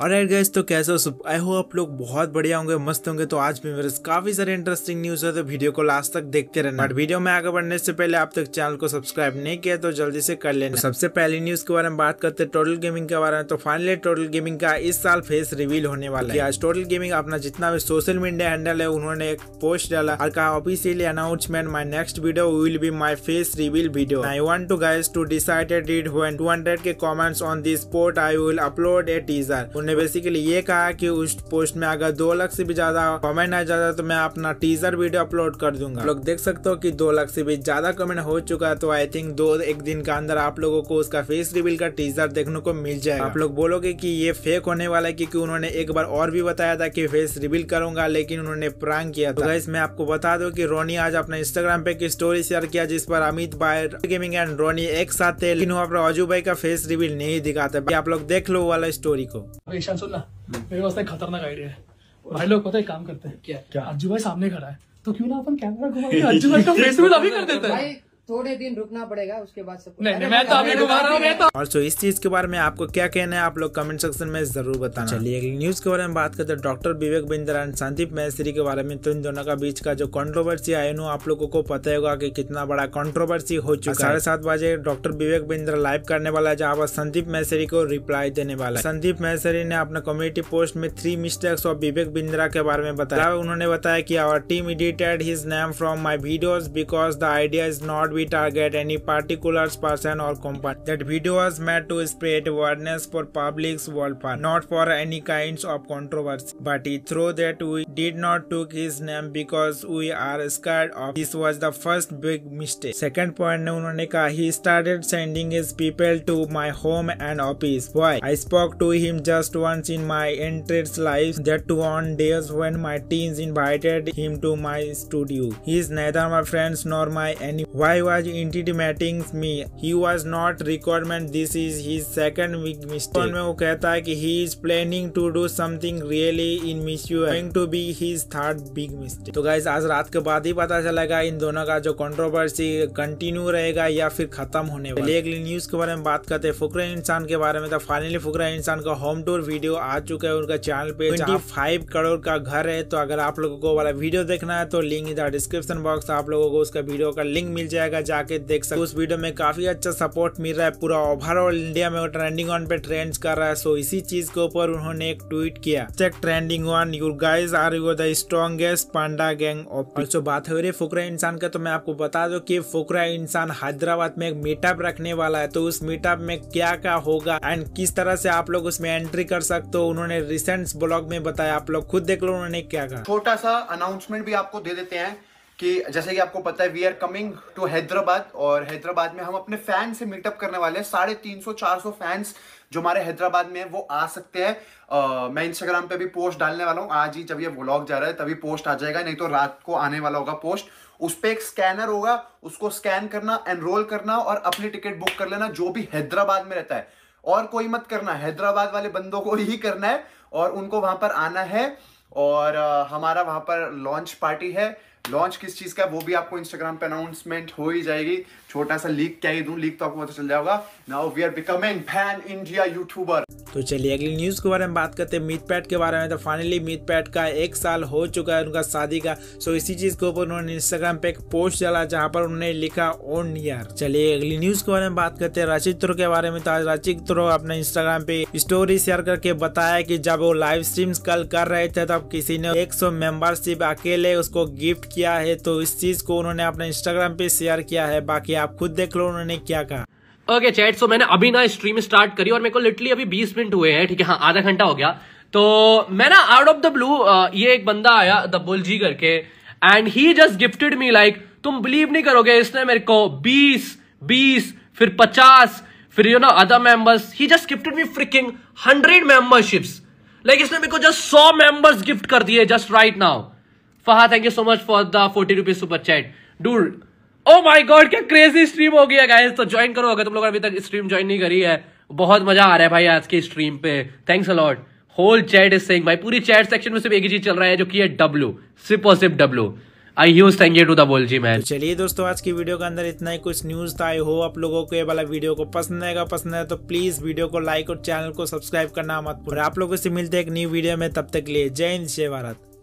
और यार गैस तो कैसे हो? सब आई हो आप लोग बहुत बढ़िया होंगे, मस्त होंगे। तो आज भी मेरे काफ़ी सारे इंटरेस्टिंग न्यूज़ है तो वीडियो को लास्ट तक देखते रहना। बट वीडियो में आगे बढ़ने से पहले आप तक चैनल को सब्सक्राइब नहीं किया तो जल्दी से कर लेना। तो सबसे पहली न्यूज़ के बारे में बात करते हैं टोटल गेमिंग के बारे में। तो फाइनली टोटल गेमिंग का इस साल फेस रिवील होने वाला है। आज टोटल गेमिंग अपना जितना भी सोशल मीडिया हैंडल है, उन्होंने एक पोस्ट डाला और कहा officially announcement my next video will be my face reveal video I want to guys to decided read when 200 के comments on this post I will upload a teaser उन्हें basically ये कहा कि उस पोस्ट में अगर दो लाख से भी ज़्यादा कमेंट आ जाता तो मैं अपना टीजर वीडियो अपलोड कर दूँगा। लोग देख सकते हो कि दो लाख से भी ज़्यादा कमेंट हो चुका है तो आई थिंक दो एक दिन के अंदर आप लोगों को उसका फेस रिवील का टीजर देखने को मिल जाएगा। आप लोग बोलोगे कि ये फेक होने वाला है क्योंकि उन्होंने एक बार और भी बताया था कि फेस रिवील करूँगा, लेकिन उन्होंने प्रांग किया था। तो मैं आपको बता दो कि रोनी आज अपने इंस्टाग्राम पे की स्टोरी शेयर किया, जिस पर अमित भाई गेमिंग एंड रोनी एक साथ थे, लेकिन वहाँ पर अजू भाई का फेस रिवील नहीं दिखाते। आप लोग देख लो वाला स्टोरी को। सुन ना मेरे पास एक खतरनाक आइडिया है। भाई लोग पता है काम करते हैं। क्या? क्या? अज्जू भाई सामने खड़ा है। तो क्यों ना अपन कैमरा घुमा के अज्जू भाई का फेस अभी कर देते हैं। थोड़े दिन रुकना पड़ेगा उसके बाद सब नहीं मैं तो अभी घुमा रहा हूँ तो और सो इस चीज़ के बारे में आपको क्या कहना है आप लोग कमेंट सेक्शन में ज़रूर बताना। चलिए अगली न्यूज़ के बारे में बात करते हैं। डॉक्टर विवेक बिंद्रा एंड संदीप मैसरी के बारे में। तो इन दोनों का बीच का जो कंट्रोवर्सी आया नो आप लोगों को पता होगा कि कितना बड़ा कंट्रोवर्सी हो चुका है। साढ़े सात बजे डॉक्टर विवेक बिंद्रा लाइव करने वाला है जहाँ पर संदीप मैसरी को रिप्लाई देने वाला है। संदीप मैसरी ने अपना कम्युनिटी पोस्ट में three mistakes of Vivek Bindra के बारे में बताया। उन्होंने बताया की our team edited his name from my videos because the idea is not We target any any particular person or company. That video was meant to spread awareness for public's welfare, not for any kinds of controversy. But he threw that we did not took his name because we are scared of. This was the first big mistake. Second point ने उन्होंने कहा he started sending his people to my home and office. Why? I spoke to him just once in my entrance life. That on days when my teens invited him to my studio. He is neither my friends nor my enemy. Why was intimidating me he was not requirement this is his second big mistake में वो कहता है कि he is planning to do something really in miss you going to be his third big तो guys आज रात के बाद ही पता चलेगा इन दोनों का जो कंट्रोवर्सी कंटिन्यू रहेगा या फिर खत्म होने वाला अगली न्यूज़ के बारे में बात करते हैं। फुकरा इंसान के बारे में तो फाइनली फुकरा इंसान का होम टूर वीडियो आ चुका है उनका चैनल पे ट्वेंटी फाइव करोड़ का घर है। तो अगर आप लोगों को वाला वीडियो देखना है तो लिंक इधर डिस्क्रिप्शन बॉक्स आप लोगों को उसका वीडियो का लिंक मिल जाएगा। जाके देख सकते उस वीडियो में काफ़ी अच्छा सपोर्ट मिल रहा है पूरा। ओवरऑल इंडिया में ट्रेंडिंग वन पे ट्रेंड कर रहा है। सो इसी चीज़ के ऊपर उन्होंने एक ट्वीट किया। Check trending one your guys are you the strongest panda gang of also बात हो रही है फुकरा इंसान का तो मैं आपको बता दो कि फुकरा इंसान हैदराबाद में एक मीटअप रखने वाला है। तो उस मीटअप में क्या क्या होगा एंड किस तरह से आप लोग उसमें एंट्री कर सकते हो, उन्होंने रिसेंट ब्लॉग में बताया। आप लोग खुद देख लो उन्होंने क्या कहा। छोटा सा अनाउंसमेंट भी आपको दे देते हैं। कि जैसे कि आपको पता है we are coming to Hyderabad और हैदराबाद में हम अपने फ़ैन से मीटअप करने वाले हैं। साढ़े तीन सौ, चार सौ फैंस जो हमारे हैदराबाद में है, वो आ सकते हैं। मैं इंस्टाग्राम पे भी पोस्ट डालने वाला हूँ। आज ही जब ये व्लॉग जा रहा है, तभी पोस्ट आ जाएगा, नहीं तो रात को आने वाला होगा पोस्ट उस पर एक स्कैनर होगा, उसको स्कैन करना एनरोल करना और अपनी टिकट बुक कर लेना, जो भी हैदराबाद में रहता है। और कोई मत करना, हैदराबाद वाले बंदों को ही करना है और उनको वहाँ पर आना है और हमारा वहाँ पर लॉन्च पार्टी है। लॉन्च किस चीज़ का, वो भी आपको इंस्टाग्राम पे अनाउंसमेंट हो ही जाएगी। छोटा सा लीक क्या ही दूँ लीक तो आपको पता चल जाएगा। Now we are becoming fan India YouTuber तो चलिए अगली न्यूज़ के बारे में बात करते हैं। मीत पैट के बारे में। तो फाइनली मीत पैट का एक साल हो चुका है उनका शादी का। सो इसी चीज़ के ऊपर उन्होंने इंस्टाग्राम पे एक पोस्ट डाला जहाँ पर उन्होंने लिखा ओन ईयर चलिए अगली न्यूज़ के बारे में बात करते हैं। रचित के बारे में तो आज रचित अपने इंस्टाग्राम पे स्टोरी शेयर करके बताया की जब वो लाइव स्ट्रीम कल कर रहे थे, तब किसी ने एक मेंबरशिप अकेले उसको गिफ्ट किया है। तो इस चीज़ को उन्होंने अपने इंस्टाग्राम पे शेयर किया है। बाकी आप खुद देख लो उन्होंने क्या कहा। ओके चैट सो मैंने अभी ना स्ट्रीम स्टार्ट करी और मेरे को लिटरली अभी 20 मिनट हुए हैं, ठीक है? हाँ आधा घंटा हो गया। तो मैं ना आउट ऑफ़ द ब्लू ये एक बंदा आया द बुल जी करके and he just gifted me like तुम बिलीव नहीं करोगे, इसने मेरे को 20 20 फिर 50 फिर you know other members he just gifted me freaking 100 memberships like इसने मेरे को जस्ट 100 मेंबर्स गिफ्ट कर दिए just right now फहा thank you so much for the forty rupees super chat dude oh my god क्या crazy stream हो गया guys तो join करो, अगर तुम लोग अभी तक स्ट्रीम ज्वाइन नहीं करी है, बहुत मज़ा आ रहा है भाई आज की स्ट्रीम पे. Thanks a lot whole chat is saying भाई, पूरी चैट सेक्शन में सिर्फ़ एक ही चीज़ चल रहा है, जो कि है डब्ल्यू सिप और sip W I huge thank you to the bull ji man तो चलिए दोस्तों, आज की वीडियो के अंदर इतना ही कुछ न्यूज़ था आई हो आप लोगों को ये वाला वीडियो को पसंद आएगा, पसंद आए तो प्लीज़ वीडियो को लाइक और चैनल को सब्सक्राइब करना मत भूलें। आप लोगों से मिलते हैं एक न्यू वीडियो में, तब तक लिए जय हिंद, जय भारत।